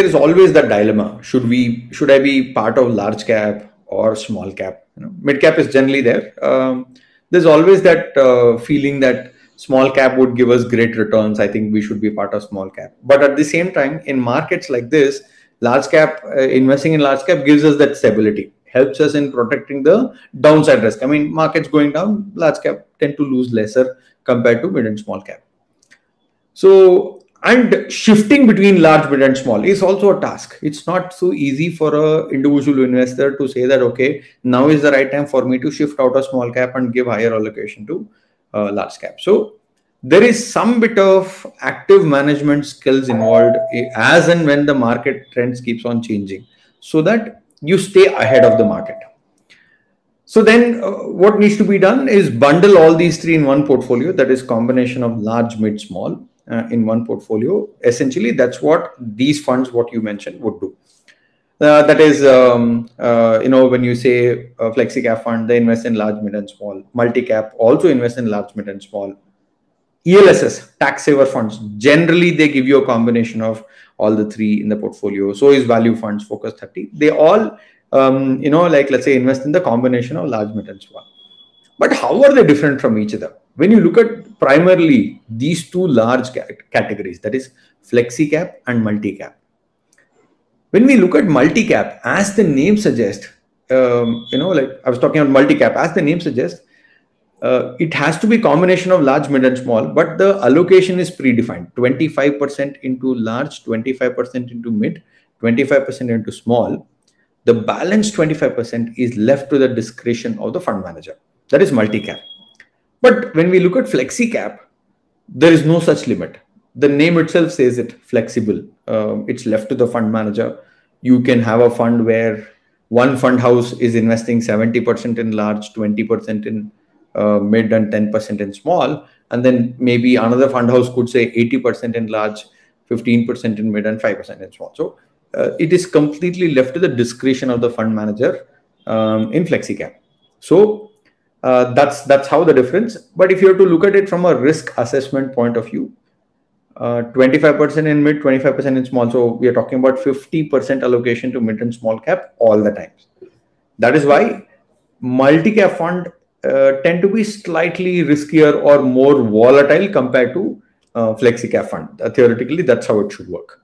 there is always that dilemma: should we, should I be part of large cap or small cap? You know, mid cap is generally there. Um, there's always that uh, feeling that small cap would give us great returns. I think we should be part of small cap. But at the same time, in markets like this, large cap uh, investing in large cap gives us that stability helps us in protecting the downside risk. I mean, markets going down, large cap tend to lose lesser compared to mid and small cap. So, and shifting between large, mid, and small is also a task. It's not so easy for a individual investor to say that okay, now is the right time for me to shift out of small cap and give higher allocation to uh, large cap. So there is some bit of active management skills involved as and when the market trends keeps on changing, so that you stay ahead of the market. So then uh, what needs to be done is bundle all these three in one portfolio. That is combination of large, mid, small uh, in one portfolio. Essentially, that's what these funds, what you mentioned, would do. Uh, that is, um, uh, you know, when you say a flexi cap fund, they invest in large, mid, and small. Multi cap also invest in large, mid, and small. ELSS, tax saver funds, generally they give you a combination of all the three in the portfolio. So is value funds, focus 30. They all, um, you know, like let's say invest in the combination of large, mid, and small. But how are they different from each other? When you look at primarily these two large categories, that is flexi cap and multi cap. When we look at multi cap, as the name suggests, um, you know, like I was talking about multi cap, as the name suggests, uh, it has to be combination of large, mid, and small, but the allocation is predefined: 25% into large, 25% into mid, 25% into small. The balance 25% is left to the discretion of the fund manager. That is multi-cap. But when we look at flexi cap, there is no such limit. The name itself says it flexible. Um, it's left to the fund manager. You can have a fund where one fund house is investing 70% in large, 20% in uh, mid and 10% in small and then maybe another fund house could say 80% in large 15% in mid and 5% in small so uh, it is completely left to the discretion of the fund manager um, in flexicap so uh, that's that's how the difference but if you have to look at it from a risk assessment point of view 25% uh, in mid 25% in small so we are talking about 50% allocation to mid and small cap all the times that is why multi-cap fund uh, tend to be slightly riskier or more volatile compared to uh, flexi cap fund. Uh, theoretically, that's how it should work.